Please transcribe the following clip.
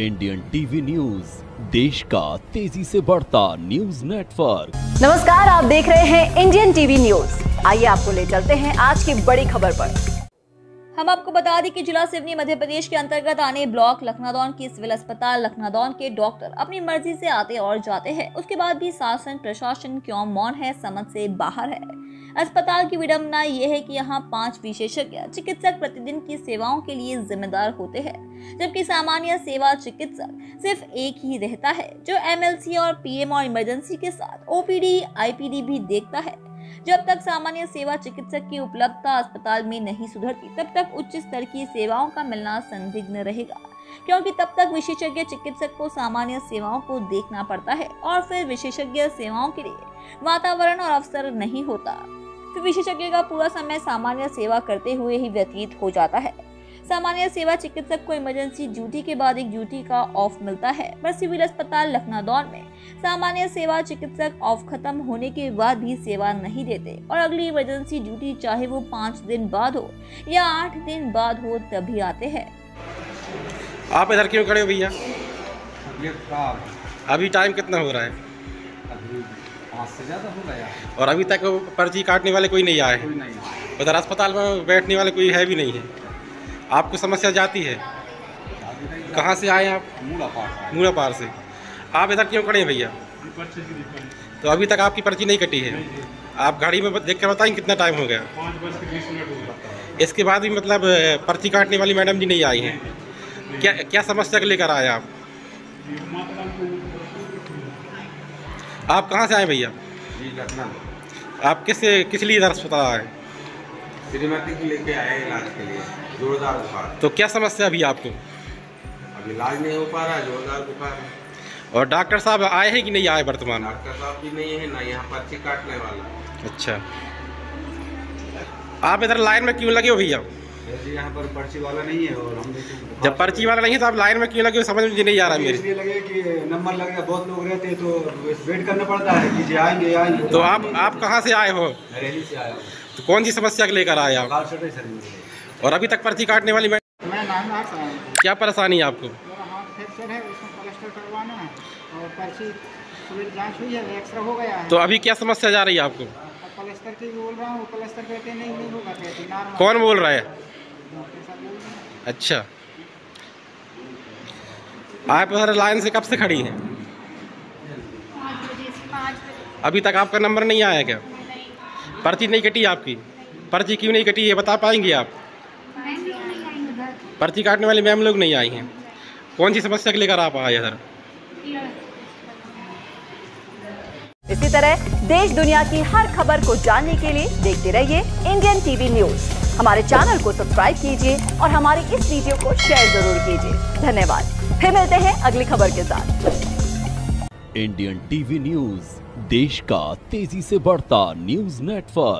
Indian TV news, देश का तेज़ी से बढ़ता न्यूज़ नेटवर्क। नमस्कार, आप देख रहे हैं इंडियन टीवी न्यूज़। आइए आपको ले चलते हैं आज की बड़ी खबर पर। हम आपको बता दें कि जिला सिवनी मध्य प्रदेश के अंतर्गत आने ब्लॉक लखनादौन की सिविल अस्पताल लखनादौन के डॉक्टर अपनी मर्ज़ी से आते और जाते हैं। उसके बाद भी शासन, प्रशासन क्यों मौन है, समझ से बाहर है। अस्पताल की विडम्बना ये है कि यहाँ पाँच विशेषज्ञ चिकित्सक प्रतिदिन की सेवाओं के लिए जिम्मेदार होते हैं, जबकि सामान्य सेवा चिकित्सक सिर्फ़ एक ही रहता है, जो एमएलसी और पीएम और इमरजेंसी के साथ, ओपीडी, आईपीडी भी देखता है। जब तक सामान्य सेवा चिकित्सक की उपलब्धता अस्पताल में नहीं सुधरती, तब तक उच्च स्तर की सेवाओं का मिलना संदिग्ध रहेगा। क्योंकि तब तक विशेषज्ञ चिकित्सक को सामान्य सेवाओं को देखना पड़ता है और फिर विशेषज्ञ सेवाओं के लिए वातावरण और अवसर नहीं होता। फिर विशेषज्ञ का पूरा समय सामान्य सेवा करते हुए ही व्यतीत हो जाता है। सामान्य सेवा चिकित्सक को इमरजेंसी ड्यूटी के बाद एक ड्यूटी का ऑफ़ मिलता है। पर सिविल अस्पताल लखनदौन में। सामान्य सेवा चिकित्सक ऑफ़ खत्म होने के बाद भी सेवा नहीं देते और अगली इमरजेंसी ड्यूटी चाहे वो पाँच दिन बाद हो या आठ दिन बाद हो तभी आते हैं। आप इधर क्यों खड़े हो भैया? अभी टाइम कितना हो रहा है? से ज़्यादा हो गया। और अभी तक पर्ची काटने वाले कोई नहीं आए। उधर अस्पताल में बैठने वाले कोई है भी नहीं है? आपको समस्या जाती है? कहाँ से आए आप? पास पार से। आप इधर क्यों खड़े हैं भैया? तो अभी तक आपकी पर्ची नहीं कटी है। आप गाड़ी में देख कर बताएँ कितना टाइम हो गया। इसके बाद भी मतलब पर्ची काटने वाली मैडम जी नहीं आई हैं। क्या क्या समस्या को लेकर आए आप? आप कहाँ से आए भैया? आप किस किस लिए इधर अस्पताल आए? श्रीमती को लेके आए इलाज के लिए जोरदार बुखार। तो क्या समस्या अभी आपको? अब इलाज नहीं हो पा रहा है जोरदार बुखार है। और डॉक्टर साहब आए हैं कि नहीं आए वर्तमान? डॉक्टर साहब भी नहीं है ना यहाँ पर्ची काटने वाला। अच्छा। आप इधर लाइन में क्यों लगे हो भैया? यहाँ पर पर्ची वाला नहीं है और हम जब पर्ची वाला नहीं है तो आप लाइन में क्यों लगे हो? समझ में नहीं आ रहा मेरे। इसलिए लगे कि नंबर लगेगा बहुत लोग रहते हैं तो वेट करना पड़ता है कि जी आएँगे आएँगे। तो आप आप कहाँ से आए हो? से आया हूँ। तो कौन सी समस्या को लेकर आए आप? और अभी तक पर्ची काटने वाली मैडम मैं क्या परेशानी है आपको? फ्रैक्चर है उसमें प्लास्टर करवाना है और पर्ची सिविल जाँच हुई है एक्सरा हो गया है। तो अभी क्या समस्या जा रही है आपको? और प्लास्टर की बोल रहा हूँ प्लास्टर कहते नहीं नहीं होगा कहते नॉर्मल कौन बोल रहा है? अच्छा। आप इधर लाइन से कब से खड़ी हैं? अभी तक आपका नंबर नहीं आया क्या? पर्ची नहीं कटी आपकी? पर्ची क्यों नहीं कटी? ये बता पाएँगे आप? पर्ची काटने वाली मैम लोग नहीं आई हैं। कौन सी समस्या को लेकर आप आए इधर? इसी तरह देश दुनिया की हर खबर को जानने के लिए देखते रहिए इंडियन टीवी न्यूज़। हमारे चैनल को सब्सक्राइब कीजिए और हमारे इस वीडियो को शेयर ज़रूर कीजिए। धन्यवाद। फिर मिलते हैं अगली खबर के साथ। इंडियन टीवी न्यूज़ देश का तेज़ी से बढ़ता न्यूज़ नेटवर्क।